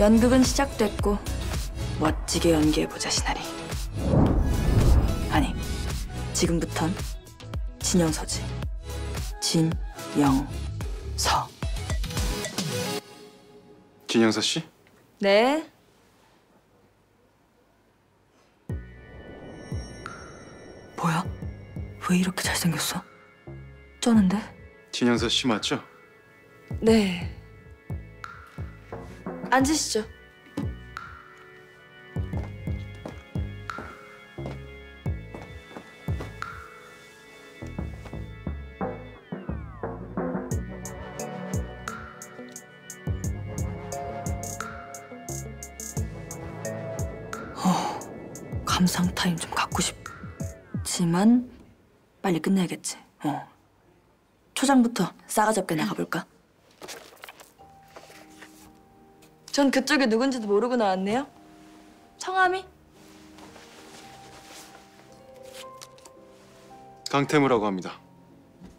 연극은 시작됐고 멋지게 연기해보자 시나리. 아니, 지금부턴 진영서지. 진영서. 진영서 씨? 네. 뭐야? 왜 이렇게 잘생겼어? 쩌는데? 진영서 씨 맞죠? 네. 앉으시죠. 어, 감상 타임 좀 갖고 싶지만 빨리 끝내야겠지. 어. 초장부터 싸가지 없게 나가볼까? 전 그쪽에 누군지도 모르고 나왔네요. 성함이? 강태무라고 합니다.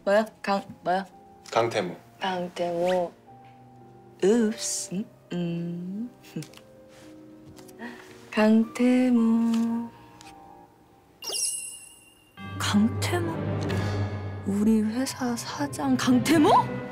뭐야? 강 뭐야? 강태무. 강태모. 읍스. 음. 강태모. 강태모. 우리 회사 사장 강태모?